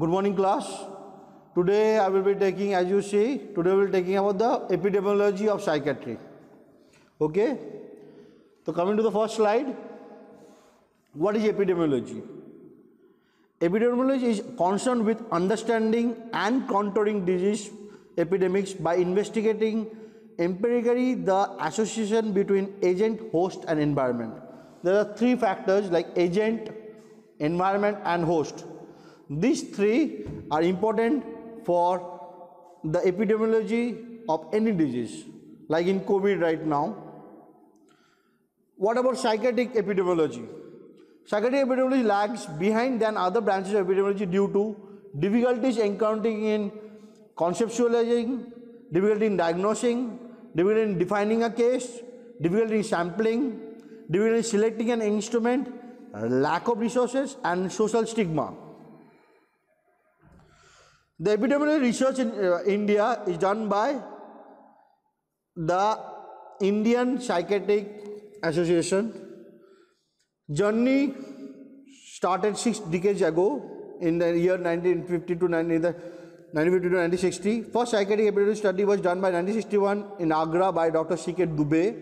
Good morning class. Today I will be taking as you see, today we will be taking about the epidemiology of psychiatry. Okay. So coming to the first slide. What is epidemiology? Epidemiology is concerned with understanding and contouring disease epidemics by investigating empirically the association between agent, host and environment. There are three factors like agent, environment and host. These three are important for the epidemiology of any disease like in COVID right now. What about psychiatric epidemiology? Psychiatric epidemiology lags behind than other branches of epidemiology due to difficulties encountering in conceptualizing, difficulty in diagnosing, difficulty in defining a case, difficulty in sampling, difficulty in selecting an instrument, lack of resources and social stigma. The epidemiology research in uh, India is done by the Indian Psychiatric Association. Journey started six decades ago in the year 1950 to 19, 1950 to 1960. First psychiatric epidemiology study was done by 1961 in Agra by Dr. C.K. Dubey.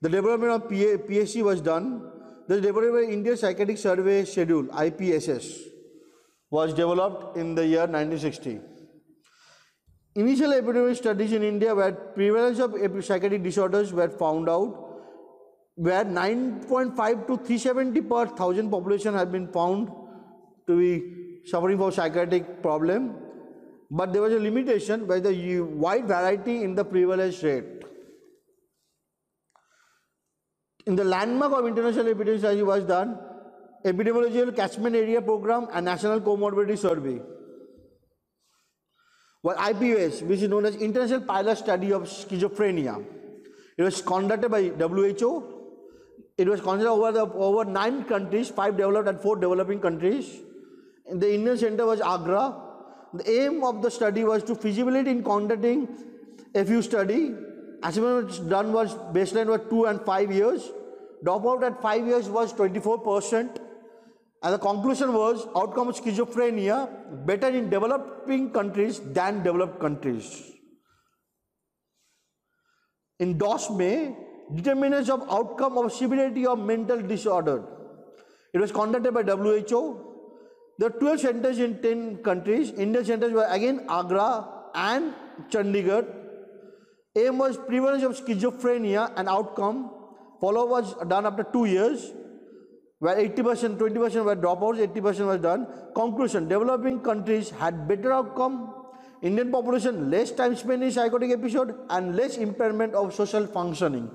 The development of PA, PSC was done. The development of Indian Psychiatric Survey Schedule, IPSS, was developed in the year 1960. Initial epidemiology studies in India where prevalence of psychiatric disorders were found out, where 9.5 to 370 per thousand population have been found to be suffering from psychiatric problem, but there was a limitation by the wide variety in the prevalence rate. In the landmark of international epidemiology was done, epidemiological catchment area program and national comorbidity survey. Well, IPS, which is known as International Pilot Study of Schizophrenia. It was conducted by WHO. It was conducted over, the, over nine countries, five developed and four developing countries. And the Indian center was Agra. The aim of the study was to feasibility in conducting a few study. Assessment done was baseline was two and five years. Dropout at five years was 24 percent. And the conclusion was outcome of schizophrenia better in developing countries than developed countries. In DOSMED, determinants of outcome of severity of mental disorder. It was conducted by WHO. Are 12 centers in 10 countries. Indian centers were again Agra and Chandigarh. Aim was prevalence of schizophrenia and outcome. Follow was done after two years where 80%, 20% were dropouts, 80% was done. Conclusion, developing countries had better outcome, Indian population less time spent in psychotic episode and less impairment of social functioning,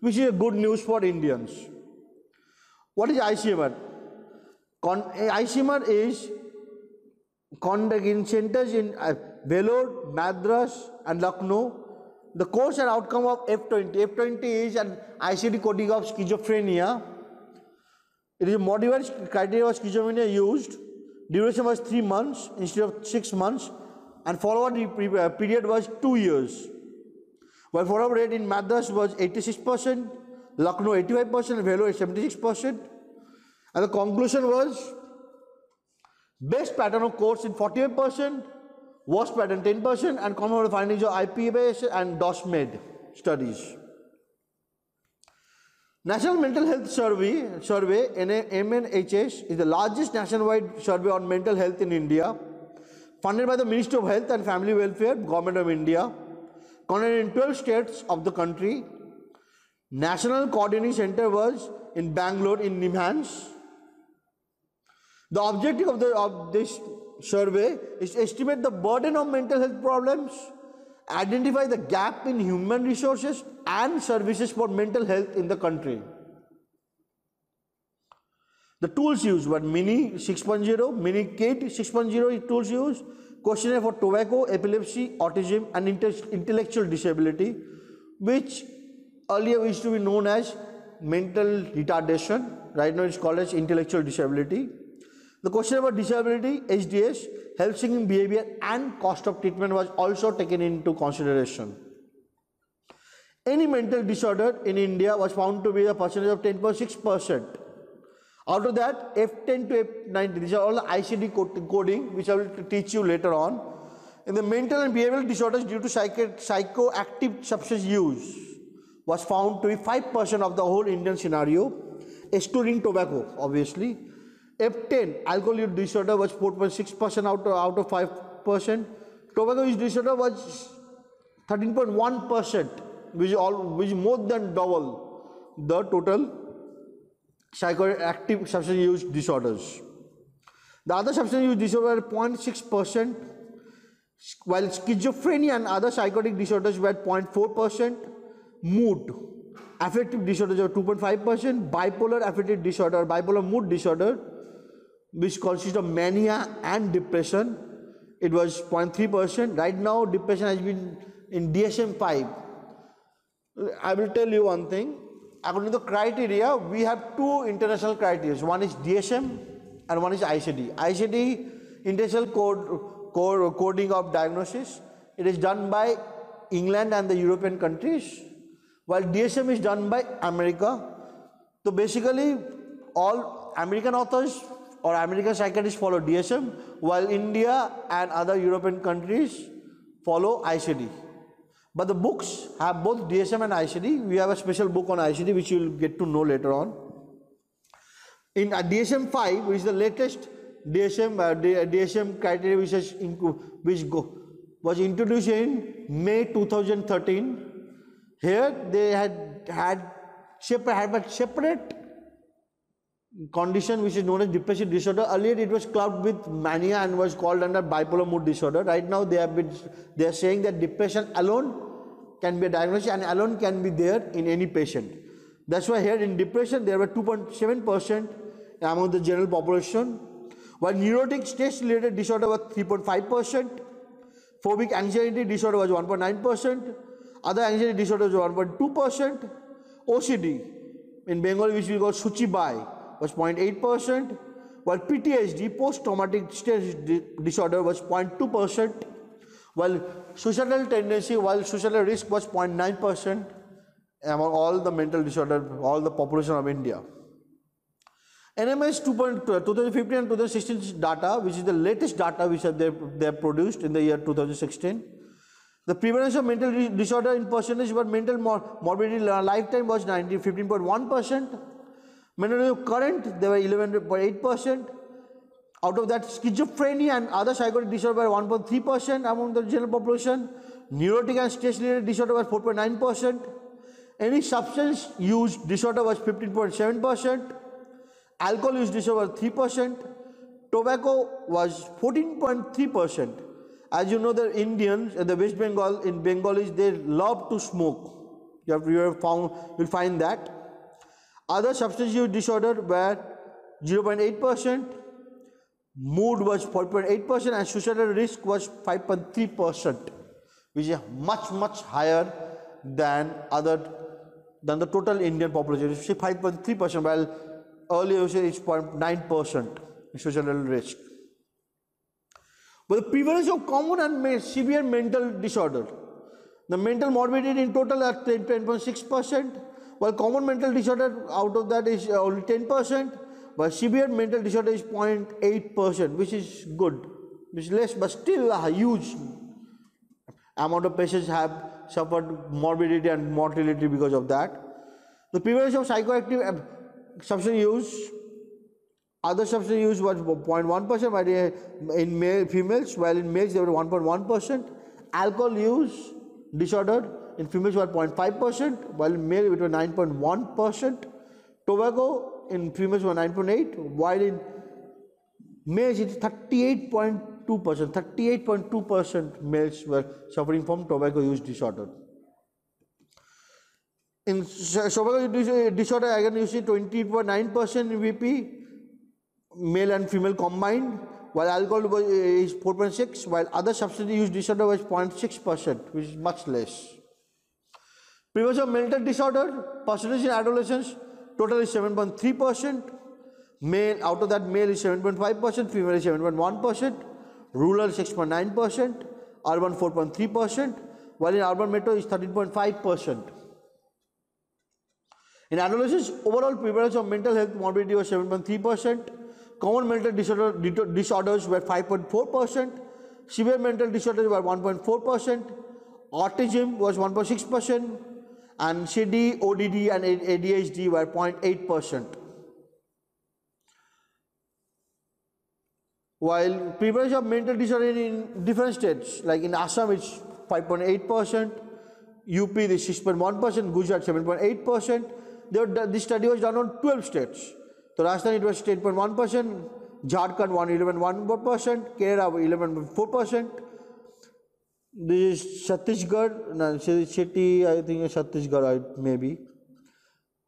which is a good news for Indians. What is ICMR? Con ICMR is conducting centers in uh, Madras and Lucknow. The course and outcome of F20. F20 is an ICD coding of schizophrenia it is modified criteria was schizophrenia used. Duration was 3 months instead of 6 months and follow-up uh, period was 2 years. While follow-up rate in Madras was 86%, Lucknow 85%, and Vellore 76%. And the conclusion was best pattern of course in 48%, worst pattern 10%, and common findings of IPAS and DOSMED studies. National Mental Health Survey, survey MNHS, is the largest nationwide survey on mental health in India, funded by the Ministry of Health and Family Welfare, Government of India, conducted in 12 states of the country. National Coordinating Center was in Bangalore in NIMHANS. The objective of, the, of this survey is to estimate the burden of mental health problems identify the gap in human resources and services for mental health in the country. The tools used were Mini 6.0, Mini Kid 6.0 tools used, questionnaire for tobacco, epilepsy, autism and intellectual disability which earlier used to be known as mental retardation, right now it's called as intellectual disability. The question about disability, HDS, health seeking behavior and cost of treatment was also taken into consideration. Any mental disorder in India was found to be a percentage of 10.6%. Out of that, F10 to F19, these are all the ICD coding, which I will teach you later on. In the mental and behavioral disorders due to psychoactive substance use was found to be 5% of the whole Indian scenario, excluding tobacco, obviously. F10, alcohol use disorder was 4.6% out of, out of 5%. Tobacco use disorder was 13.1%, which all, which more than double the total psychoactive substance use disorders. The other substance use disorder were 0.6%, while schizophrenia and other psychotic disorders were 0.4%, mood, affective disorders were 2.5%, bipolar affective disorder, bipolar mood disorder, which consists of mania and depression, it was 0.3%. Right now, depression has been in DSM 5. I will tell you one thing according to the criteria, we have two international criteria. One is DSM and one is ICD. ICD, International Code, Code Coding of Diagnosis. It is done by England and the European countries, while DSM is done by America. So basically, all American authors or American psychiatrists follow DSM, while India and other European countries follow ICD. But the books have both DSM and ICD. We have a special book on ICD which you will get to know later on. In uh, DSM 5, which is the latest DSM, uh, DSM criteria which, is which go, was introduced in May 2013. Here they had had had separate condition which is known as depressive disorder. Earlier it was clubbed with mania and was called under bipolar mood disorder. Right now they have been they are saying that depression alone can be a diagnosis and alone can be there in any patient. That's why here in depression there were 2.7% among the general population, while neurotic stress related disorder was 3.5%, phobic anxiety disorder was 1.9%, other anxiety disorders were 1.2%, OCD in Bengali which we call Suchibai was 0.8%, while PTSD, post-traumatic stress disorder was 0.2%, while suicidal tendency, while suicidal risk was 0.9% among all the mental disorder, all the population of India. NMS 2015 and 2016 data, which is the latest data which they, they have produced in the year 2016. The prevalence of mental disorder in percentage but mental mor morbidity lifetime was 15.1%. Mental current, they were 11.8%. Out of that, schizophrenia and other psychotic disorder were 1.3% among the general population. Neurotic and stress-related disorder was 4.9%. Any substance use disorder was 15.7%. Alcohol use disorder was 3%. Tobacco was 14.3%. As you know, the Indians in the West Bengal, in Bengalis, they love to smoke. You have, you have found, you'll find that. Other substance use disorder were 0.8%. Mood was 4.8% and suicidal risk was 5.3%, which is much, much higher than other than the total Indian population. You see 5.3%, while earlier you say it's 0.9% suicidal risk. But the prevalence of common and severe mental disorder, the mental morbidity in total are 10.6%, while common mental disorder out of that is only 10%, but severe mental disorder is 0.8%, which is good, which is less, but still a huge amount of patients have suffered morbidity and mortality because of that. The prevalence of psychoactive uh, substance use, other substance use was 0.1% in male, females, while in males they were 1.1%. Alcohol use disorder in females were 0.5%, while in male it was 9.1%. Tobacco in females were 9.8 while in males it's 38.2% 38.2% males were suffering from tobacco use disorder. In tobacco use eh, disorder again you see 20.9% in VP male and female combined while alcohol eh, is 4.6 while other substance use disorder was 0.6% which is much less prevalence of mental disorder percentage in adolescents Total is 7.3%. Male, out of that male is 7.5%, female is 7.1%, rural 6.9%, urban 4.3%, while in urban metro is 13.5%. In adolescents, overall prevalence of mental health morbidity was 7.3%, common mental disorder, disorders were 5.4%, severe mental disorders were 1.4%, autism was 1.6%, and CD, ODD, and ADHD were 0.8%. While prevalence of mental disorder in different states, like in Assam, it's 5.8%, UP is 6.1%, Gujarat 7.8%. This study was done on 12 states. So Rajasthan it was 8.1%, Jharkhand 11.1%, Kerala 11.4%. This is Chhattisgarh, no, City, I think Chhattisgarh maybe,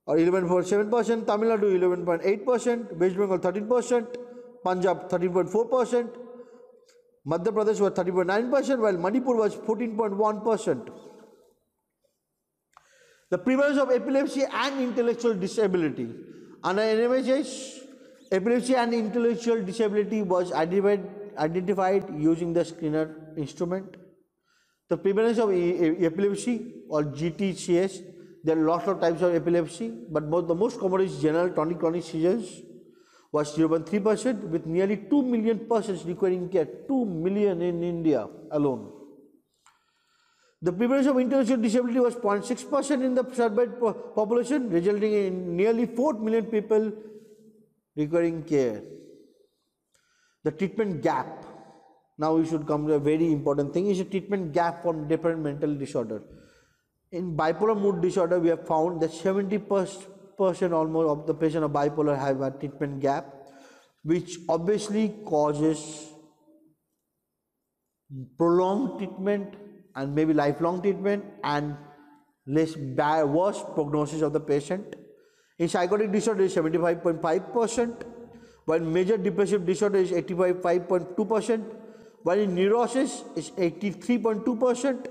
or 11.7%, Tamil Nadu 11.8%, West Bengal 13%, Punjab 13.4%, Madhya Pradesh was 30.9%, while Manipur was 14.1%. The prevalence of epilepsy and intellectual disability. Under NMHS, epilepsy and intellectual disability was identified, identified using the Skinner instrument. The prevalence of epilepsy or GTCS, there are lots of types of epilepsy, but the most common is general tonic-clonic seizures was 0.3% with nearly 2 million persons requiring care, 2 million in India alone. The prevalence of intellectual disability was 0.6% in the surveyed population, resulting in nearly 4 million people requiring care. The treatment gap now we should come to a very important thing is a treatment gap for different mental disorder. In bipolar mood disorder, we have found that 70 percent almost of the patient of bipolar have a treatment gap, which obviously causes prolonged treatment and maybe lifelong treatment and less bad, worse prognosis of the patient. In psychotic disorder is 75.5 percent, while major depressive disorder is 85.2 percent while in neurosis is 83.2%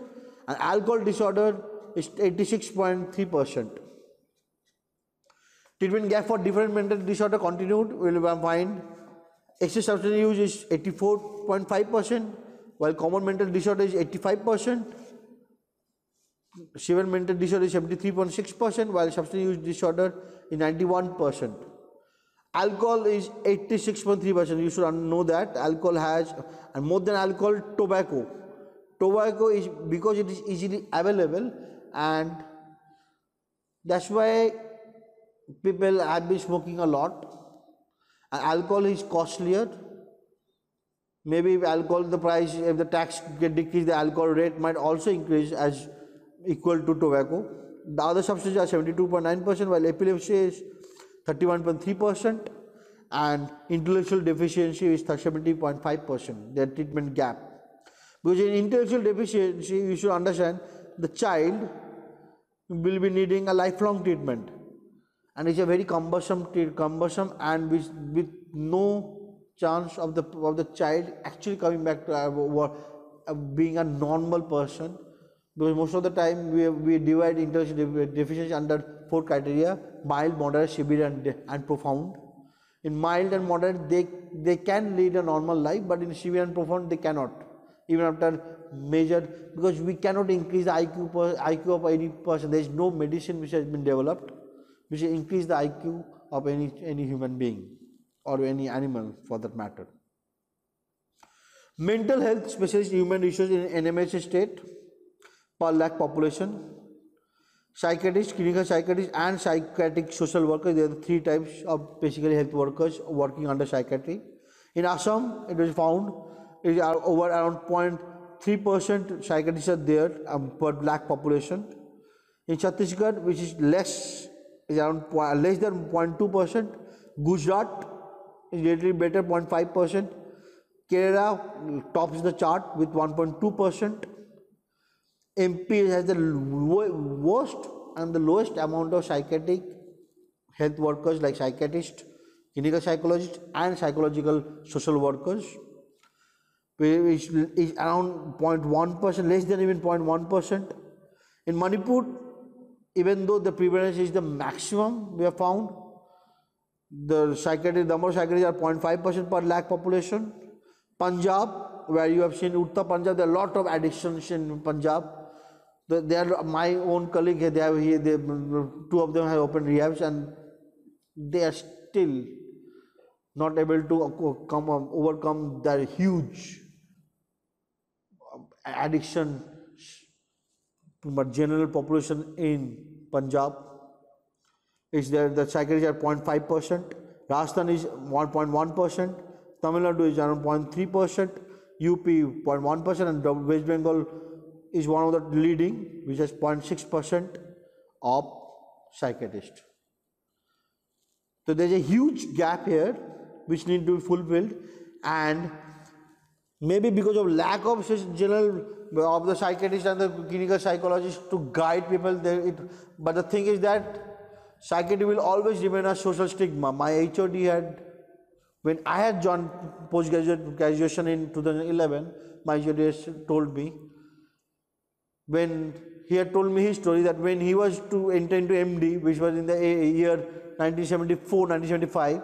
and alcohol disorder is 86.3%. Treatment gap for different mental disorder continued will find excess substance use is 84.5% while common mental disorder is 85%. Severe mental disorder is 73.6% while substance use disorder is 91%. Alcohol is 86.3%. You should know that alcohol has, and more than alcohol, tobacco. Tobacco is because it is easily available, and that's why people have been smoking a lot. And alcohol is costlier. Maybe if alcohol, the price, if the tax get decreased, the alcohol rate might also increase as equal to tobacco. The other substances are 72.9%, while epilepsy is 31.3% and intellectual deficiency is 70.5%, their treatment gap. Because in intellectual deficiency, you should understand the child will be needing a lifelong treatment and it's a very cumbersome, cumbersome and with, with no chance of the, of the child actually coming back to uh, uh, being a normal person because most of the time we, we divide intellectual deficiency under four criteria mild, moderate, severe, and, and profound. In mild and moderate, they, they can lead a normal life, but in severe and profound, they cannot. Even after major, because we cannot increase the IQ, per, IQ of any person. There is no medicine which has been developed which increase the IQ of any, any human being or any animal for that matter. Mental health specialist human resource in NMH state per lakh population psychiatrists, clinical psychiatrists, and psychiatric social workers. There are three types of basically health workers working under psychiatry. In Assam, it was found it is over around 0.3 percent psychiatrists are there um, per lakh population. In Chhattisgarh, which is less, is around less than 0.2 percent. Gujarat is little better, 0.5 percent. Kerala tops the chart with 1.2 percent. MP has the worst and the lowest amount of psychiatric health workers like psychiatrists, clinical psychologists, and psychological social workers, which is around 0.1%, less than even 0.1%. In Manipur, even though the prevalence is the maximum we have found, the psychiatric number of psychiatrists are 0.5% per lakh population. Punjab, where you have seen Uttar Punjab, there are a lot of addictions in Punjab they are my own colleague. They have here. They, two of them have opened rehabs, and they are still not able to come um, overcome their huge um, addiction but general population in Punjab is there the psychiatrists are 0.5 percent Rajasthan is 1.1 percent Tamil Nadu is around 0.3 percent UP 0.1 percent and West Bengal is one of the leading which has 0.6 percent of psychiatrists so there's a huge gap here which need to be fulfilled and maybe because of lack of general of the psychiatrist and the clinical psychologist to guide people there it, but the thing is that psychiatry will always remain a social stigma. My hod had when i had joined postgraduate graduation in 2011 my hod told me when he had told me his story that when he was to enter into md which was in the year 1974 1975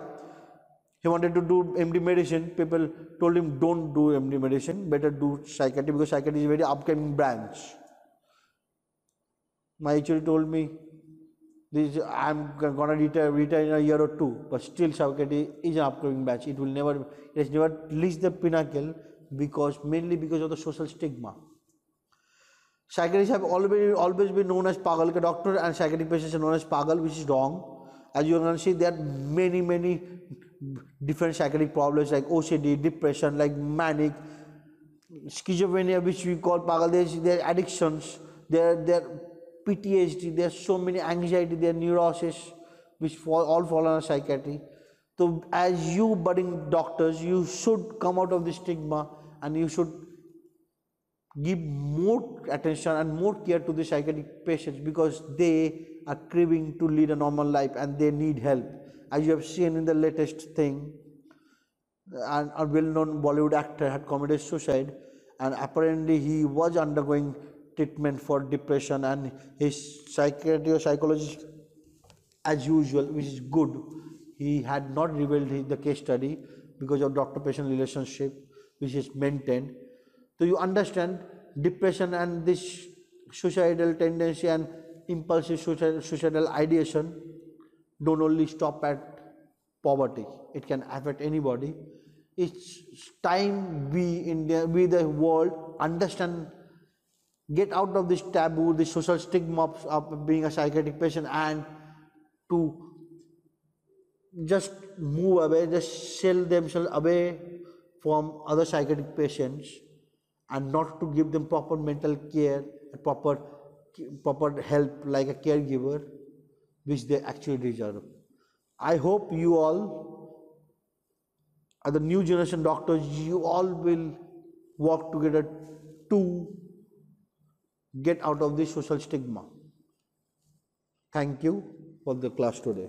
he wanted to do MD medicine. People told him, don't do MD medicine, better do psychiatry because psychiatry is a very upcoming branch. My HOD told me, this I'm gonna retire, retire in a year or two, but still psychiatry is an upcoming branch. It will never, it has never reached the pinnacle because mainly because of the social stigma. Psychiatrists have always always been known as pagal doctor and psychiatric patients are known as pagal, which is wrong. As you can see, there are many many different psychiatric problems like OCD, depression, like manic, schizophrenia, which we call pagal, are addictions, their their PTSD, there are so many anxiety, there are neurosis, which fall, all fall under psychiatry. So as you budding doctors, you should come out of the stigma and you should give more attention and more care to the psychiatric patients because they are craving to lead a normal life and they need help as you have seen in the latest thing, an, a well-known Bollywood actor had committed suicide, and apparently he was undergoing treatment for depression, and his psychiatrist or psychologist, as usual, which is good, he had not revealed the case study because of doctor-patient relationship, which is maintained. So you understand depression and this suicidal tendency and impulsive suicidal ideation don't only stop at poverty. It can affect anybody. It's time we india we the world understand get out of this taboo this social stigma of being a psychiatric patient and to just move away just sell themselves away from other psychiatric patients and not to give them proper mental care proper proper help like a caregiver which they actually deserve. I hope you all, are the new generation doctors, you all will work together to get out of this social stigma. Thank you for the class today.